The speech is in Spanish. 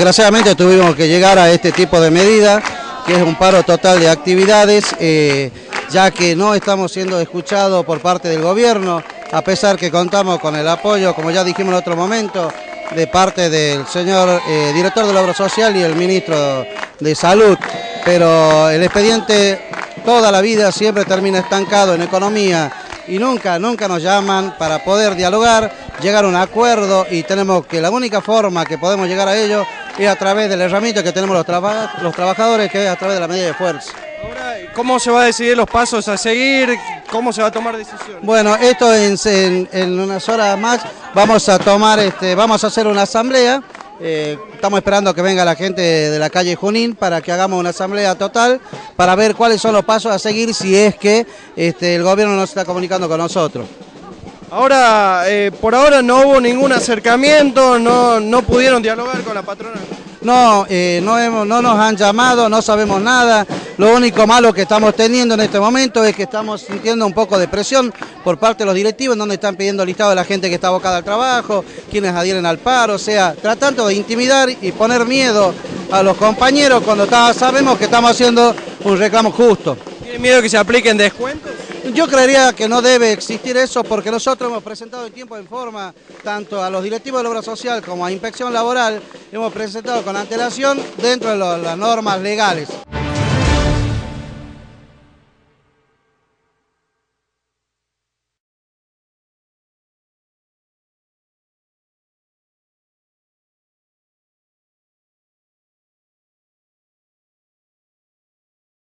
desgraciadamente tuvimos que llegar a este tipo de medida, que es un paro total de actividades, eh, ya que no estamos siendo escuchados por parte del gobierno, a pesar que contamos con el apoyo, como ya dijimos en otro momento, de parte del señor eh, director de la social y el ministro de salud, pero el expediente toda la vida siempre termina estancado en economía y nunca, nunca nos llaman para poder dialogar, llegar a un acuerdo y tenemos que la única forma que podemos llegar a ello es a través de la herramienta que tenemos los, los trabajadores, que es a través de la medida de fuerza. Ahora, ¿cómo se va a decidir los pasos a seguir? ¿Cómo se va a tomar decisión? Bueno, esto en, en, unas horas más vamos a tomar, este, vamos a hacer una asamblea eh, estamos esperando que venga la gente de la calle Junín para que hagamos una asamblea total para ver cuáles son los pasos a seguir si es que este, el gobierno no se está comunicando con nosotros. Ahora, eh, por ahora no hubo ningún acercamiento, no, no pudieron dialogar con la patrona. No, eh, no, hemos, no nos han llamado, no sabemos nada. Lo único malo que estamos teniendo en este momento es que estamos sintiendo un poco de presión por parte de los directivos, donde están pidiendo listado de la gente que está abocada al trabajo, quienes adhieren al paro, o sea, tratando de intimidar y poner miedo a los compañeros cuando sabemos que estamos haciendo un reclamo justo. ¿Tiene miedo que se apliquen descuentos? Yo creería que no debe existir eso porque nosotros hemos presentado en tiempo en forma, tanto a los directivos de la obra social como a inspección laboral, hemos presentado con antelación dentro de las normas legales.